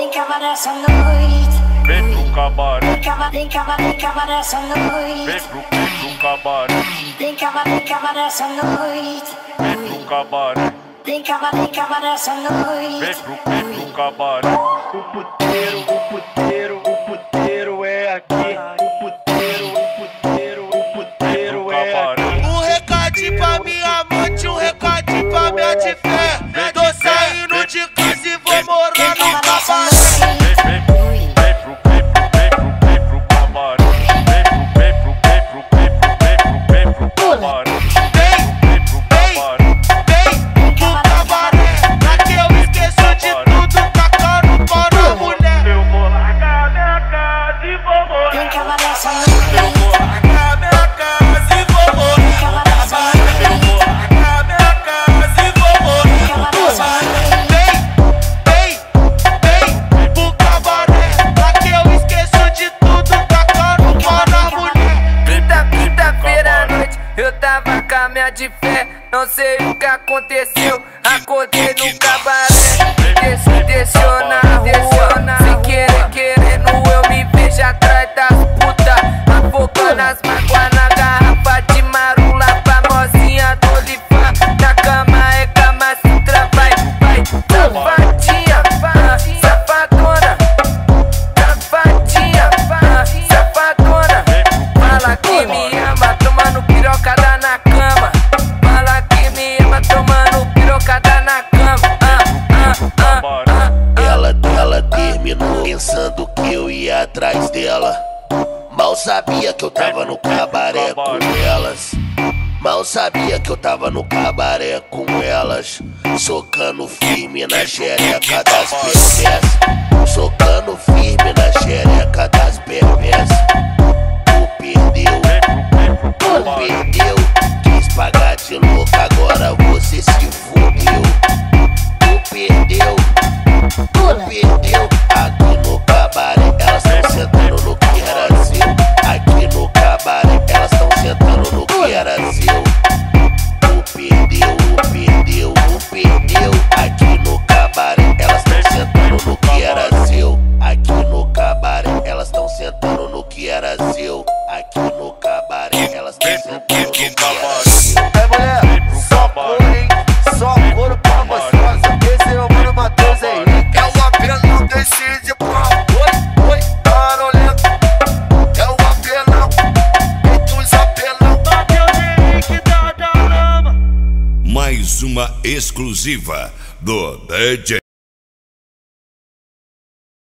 nessa noite. Vem pro cabaré, Vem vem vem cá nessa vem noite. pro, vem pro cabaré, Vem vem cá nessa noite. vem pro cabaré, Vem cá, vem cá nessa vem noite. pro, vem pro cabaré. O puteiro, o puteiro, o puteiro é aqui. O puteiro, o puteiro, o puteiro é aqui. Um recadinho pra minha amante, um recadinho pra minha de fé. Tô saindo de casa e vou morar no minha de fé. Não sei o que aconteceu, acordei no cabaré. Desceu na rua, sem querer, querendo, atrás dela. Mal sabia que eu tava no cabaré com elas. Mal sabia que eu tava no cabaré com elas. Socando firme na xereca das perversas. Pro, que pro seu. É mulher, pro só hein? Só gostosa. Esse é o Matheus. É o apelão decide, pô. Oi, oi, barulhento. É o apelão, feito os apelão. Bateu Henrique da. Mais uma exclusiva do DJ